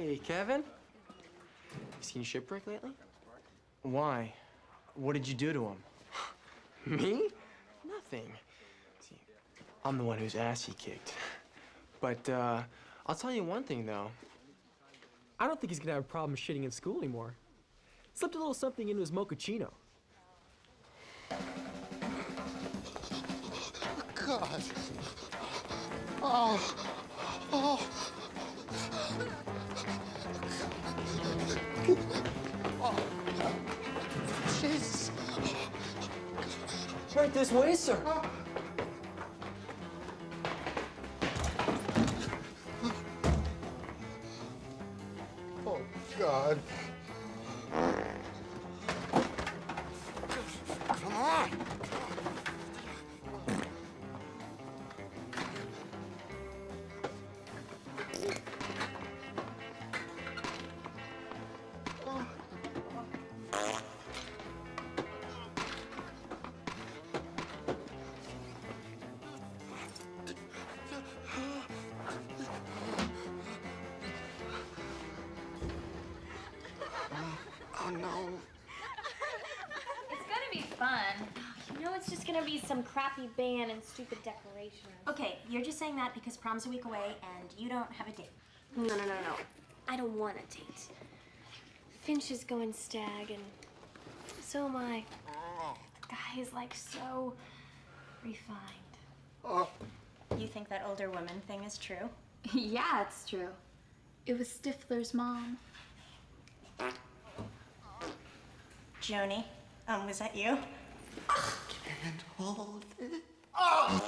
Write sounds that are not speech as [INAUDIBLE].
Hey, Kevin. You seen Shitbreak lately? Why? What did you do to him? [LAUGHS] Me? Nothing. See, I'm the one whose ass he kicked. But, uh, I'll tell you one thing, though. I don't think he's gonna have a problem shitting in school anymore. Slipped a little something into his mochaccino. God. Oh. Oh. Oh. Right this way, sir. Oh, God. Oh, no. It's gonna be fun. You know, it's just gonna be some crappy band and stupid decorations. Okay, you're just saying that because prom's a week away and you don't have a date. No, no, no, no. I don't want a date. Finch is going stag, and so am I. Oh. The guy is like so refined. Oh. You think that older woman thing is true? [LAUGHS] yeah, it's true. It was Stifler's mom. [LAUGHS] Joni, um, was that you? I Can't hold it. Oh.